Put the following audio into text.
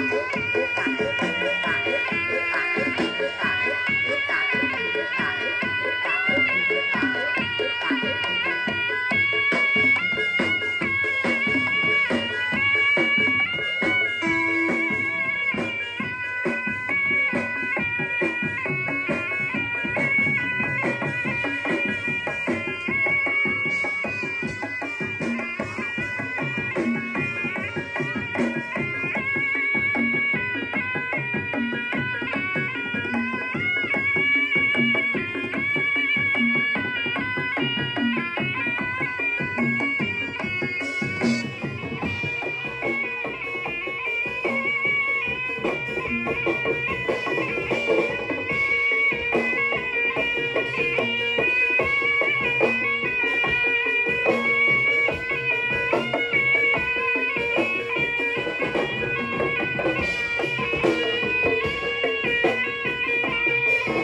Música